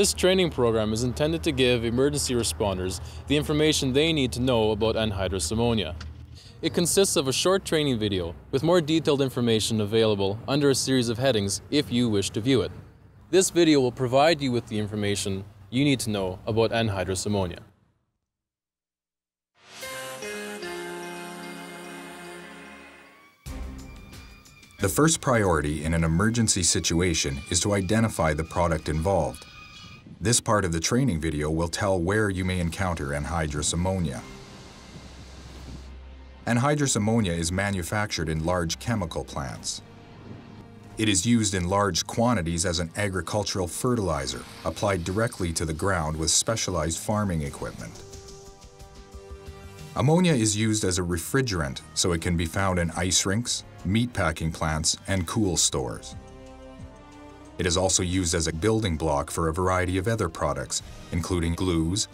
This training program is intended to give emergency responders the information they need to know about anhydrous ammonia. It consists of a short training video with more detailed information available under a series of headings if you wish to view it. This video will provide you with the information you need to know about anhydrous ammonia. The first priority in an emergency situation is to identify the product involved. This part of the training video will tell where you may encounter anhydrous ammonia. Anhydrous ammonia is manufactured in large chemical plants. It is used in large quantities as an agricultural fertilizer applied directly to the ground with specialized farming equipment. Ammonia is used as a refrigerant, so it can be found in ice rinks, meat packing plants, and cool stores. It is also used as a building block for a variety of other products, including glues,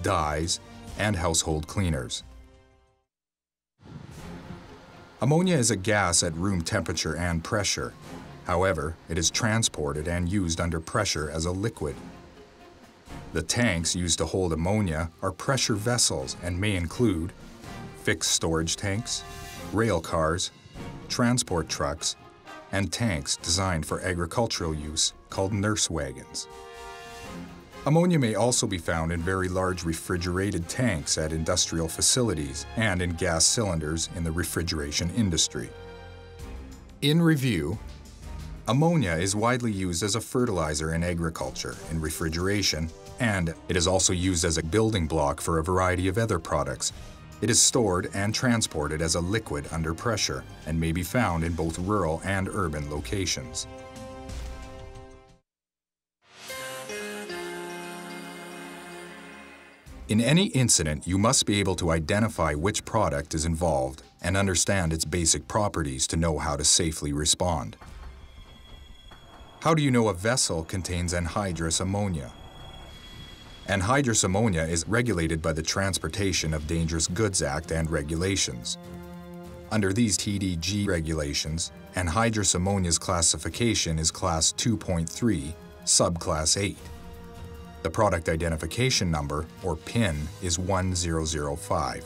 dyes, and household cleaners. Ammonia is a gas at room temperature and pressure. However, it is transported and used under pressure as a liquid. The tanks used to hold ammonia are pressure vessels and may include fixed storage tanks, rail cars, transport trucks, and tanks designed for agricultural use called nurse wagons. Ammonia may also be found in very large refrigerated tanks at industrial facilities and in gas cylinders in the refrigeration industry. In review, ammonia is widely used as a fertilizer in agriculture, in refrigeration, and it is also used as a building block for a variety of other products, it is stored and transported as a liquid under pressure and may be found in both rural and urban locations. In any incident, you must be able to identify which product is involved and understand its basic properties to know how to safely respond. How do you know a vessel contains anhydrous ammonia? Anhydrous ammonia is regulated by the Transportation of Dangerous Goods Act and regulations. Under these TDG regulations, anhydrous ammonia's classification is Class 2.3, Subclass 8. The product identification number, or PIN, is 1005.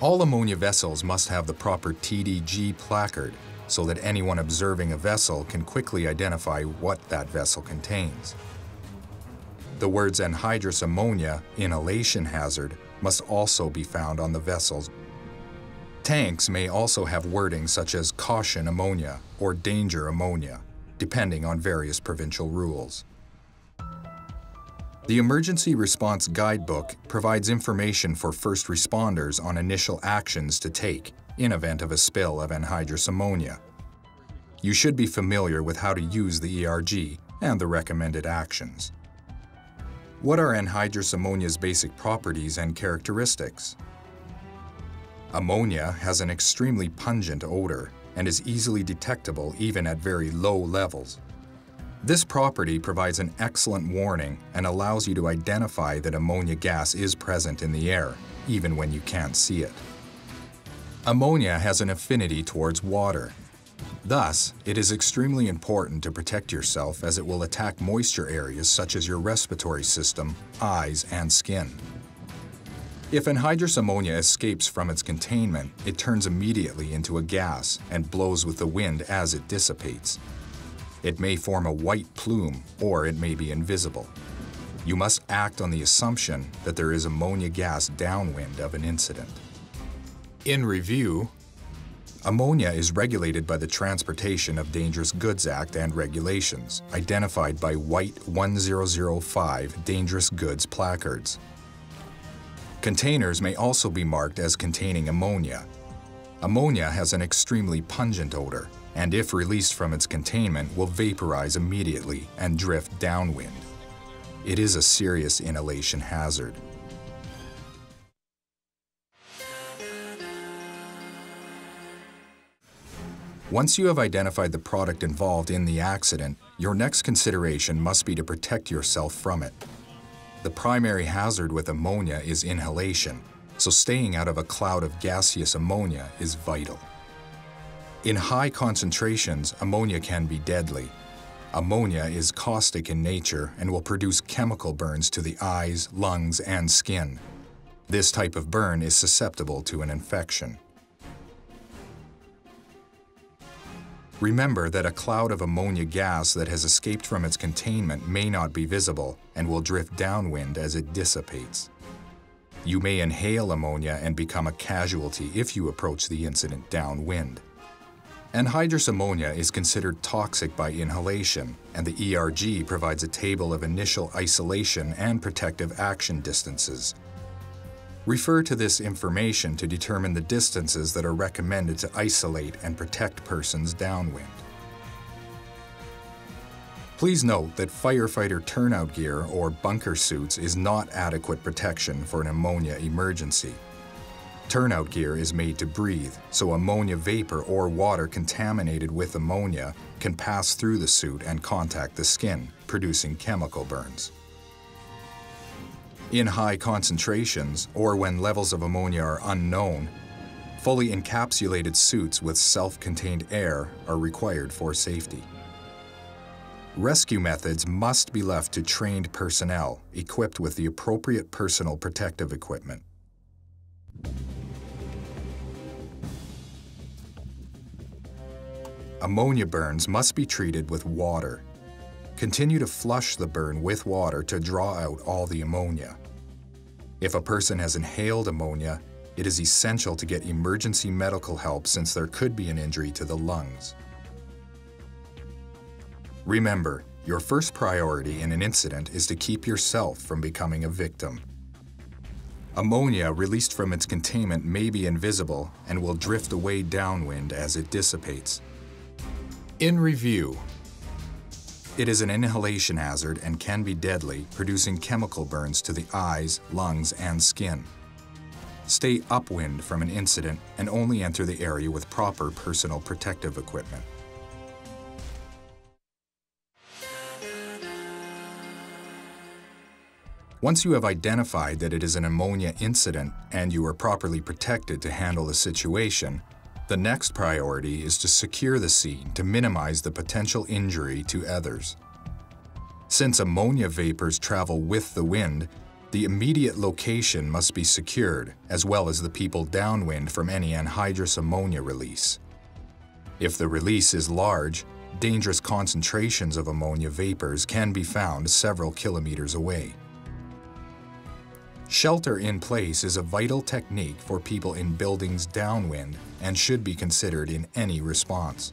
All ammonia vessels must have the proper TDG placard so that anyone observing a vessel can quickly identify what that vessel contains. The words anhydrous ammonia, inhalation hazard, must also be found on the vessels. Tanks may also have wording such as caution ammonia or danger ammonia, depending on various provincial rules. The Emergency Response Guidebook provides information for first responders on initial actions to take in event of a spill of anhydrous ammonia. You should be familiar with how to use the ERG and the recommended actions. What are anhydrous ammonia's basic properties and characteristics? Ammonia has an extremely pungent odor and is easily detectable even at very low levels. This property provides an excellent warning and allows you to identify that ammonia gas is present in the air, even when you can't see it. Ammonia has an affinity towards water Thus, it is extremely important to protect yourself as it will attack moisture areas such as your respiratory system, eyes, and skin. If anhydrous ammonia escapes from its containment, it turns immediately into a gas and blows with the wind as it dissipates. It may form a white plume or it may be invisible. You must act on the assumption that there is ammonia gas downwind of an incident. In review, Ammonia is regulated by the Transportation of Dangerous Goods Act and regulations, identified by white 1005 dangerous goods placards. Containers may also be marked as containing ammonia. Ammonia has an extremely pungent odor, and if released from its containment will vaporize immediately and drift downwind. It is a serious inhalation hazard. Once you have identified the product involved in the accident, your next consideration must be to protect yourself from it. The primary hazard with ammonia is inhalation, so staying out of a cloud of gaseous ammonia is vital. In high concentrations, ammonia can be deadly. Ammonia is caustic in nature and will produce chemical burns to the eyes, lungs, and skin. This type of burn is susceptible to an infection. Remember that a cloud of ammonia gas that has escaped from its containment may not be visible and will drift downwind as it dissipates. You may inhale ammonia and become a casualty if you approach the incident downwind. Anhydrous ammonia is considered toxic by inhalation, and the ERG provides a table of initial isolation and protective action distances. Refer to this information to determine the distances that are recommended to isolate and protect persons downwind. Please note that firefighter turnout gear or bunker suits is not adequate protection for an ammonia emergency. Turnout gear is made to breathe, so ammonia vapor or water contaminated with ammonia can pass through the suit and contact the skin, producing chemical burns. In high concentrations, or when levels of ammonia are unknown, fully encapsulated suits with self-contained air are required for safety. Rescue methods must be left to trained personnel equipped with the appropriate personal protective equipment. Ammonia burns must be treated with water. Continue to flush the burn with water to draw out all the ammonia. If a person has inhaled ammonia, it is essential to get emergency medical help since there could be an injury to the lungs. Remember, your first priority in an incident is to keep yourself from becoming a victim. Ammonia released from its containment may be invisible and will drift away downwind as it dissipates. In review, it is an inhalation hazard and can be deadly, producing chemical burns to the eyes, lungs, and skin. Stay upwind from an incident and only enter the area with proper personal protective equipment. Once you have identified that it is an ammonia incident and you are properly protected to handle the situation, the next priority is to secure the scene to minimize the potential injury to others. Since ammonia vapors travel with the wind, the immediate location must be secured, as well as the people downwind from any anhydrous ammonia release. If the release is large, dangerous concentrations of ammonia vapors can be found several kilometers away. Shelter in place is a vital technique for people in buildings downwind and should be considered in any response.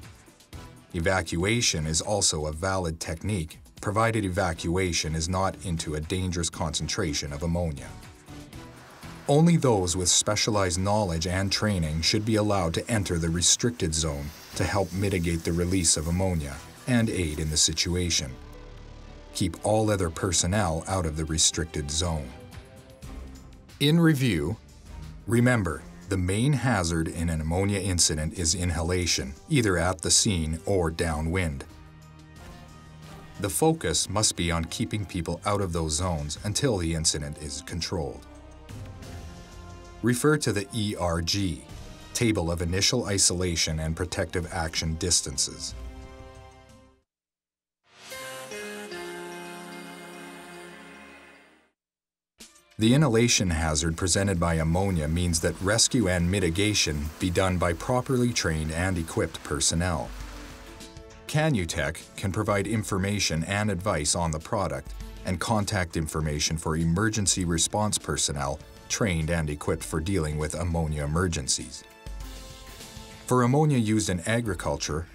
Evacuation is also a valid technique, provided evacuation is not into a dangerous concentration of ammonia. Only those with specialized knowledge and training should be allowed to enter the restricted zone to help mitigate the release of ammonia and aid in the situation. Keep all other personnel out of the restricted zone. In review, remember, the main hazard in an ammonia incident is inhalation, either at the scene or downwind. The focus must be on keeping people out of those zones until the incident is controlled. Refer to the ERG, Table of Initial Isolation and Protective Action Distances. The inhalation hazard presented by ammonia means that rescue and mitigation be done by properly trained and equipped personnel. CANUTEC can provide information and advice on the product and contact information for emergency response personnel trained and equipped for dealing with ammonia emergencies. For ammonia used in agriculture,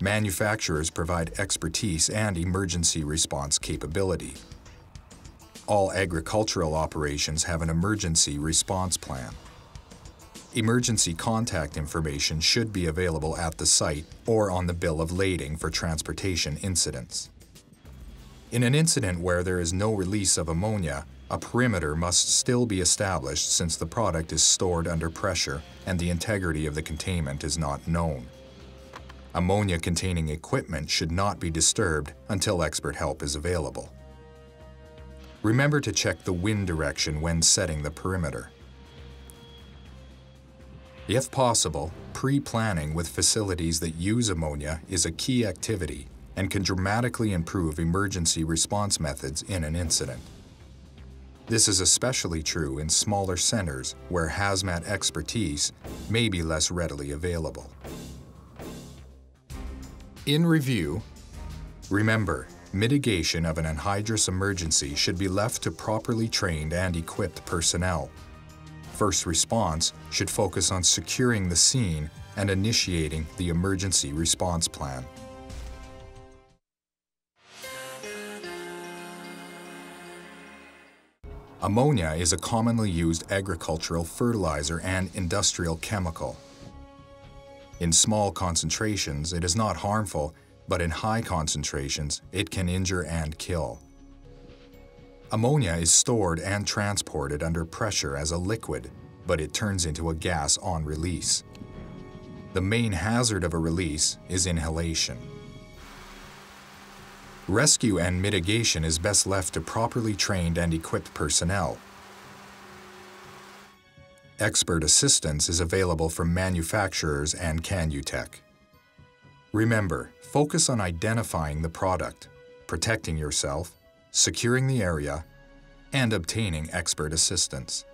manufacturers provide expertise and emergency response capability. All agricultural operations have an emergency response plan. Emergency contact information should be available at the site or on the bill of lading for transportation incidents. In an incident where there is no release of ammonia, a perimeter must still be established since the product is stored under pressure and the integrity of the containment is not known. Ammonia-containing equipment should not be disturbed until expert help is available. Remember to check the wind direction when setting the perimeter. If possible, pre-planning with facilities that use ammonia is a key activity, and can dramatically improve emergency response methods in an incident. This is especially true in smaller centers where hazmat expertise may be less readily available. In review, remember, mitigation of an anhydrous emergency should be left to properly trained and equipped personnel. First response should focus on securing the scene and initiating the emergency response plan. Ammonia is a commonly used agricultural fertilizer and industrial chemical. In small concentrations, it is not harmful, but in high concentrations, it can injure and kill. Ammonia is stored and transported under pressure as a liquid, but it turns into a gas on release. The main hazard of a release is inhalation. Rescue and mitigation is best left to properly trained and equipped personnel. Expert assistance is available from manufacturers and CANUTEC. Remember, focus on identifying the product, protecting yourself, securing the area, and obtaining expert assistance.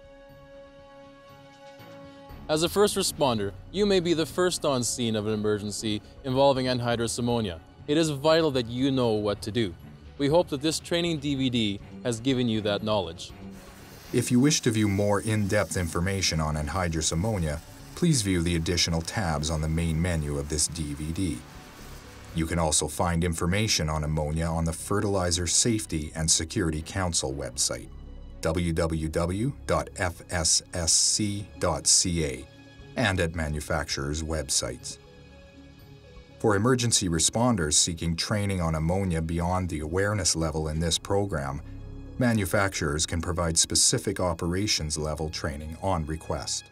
As a first responder, you may be the first on scene of an emergency involving anhydrous ammonia. It is vital that you know what to do. We hope that this training DVD has given you that knowledge. If you wish to view more in-depth information on anhydrous ammonia, please view the additional tabs on the main menu of this DVD. You can also find information on ammonia on the Fertilizer Safety and Security Council website, www.fssc.ca, and at manufacturers' websites. For emergency responders seeking training on ammonia beyond the awareness level in this program, manufacturers can provide specific operations level training on request.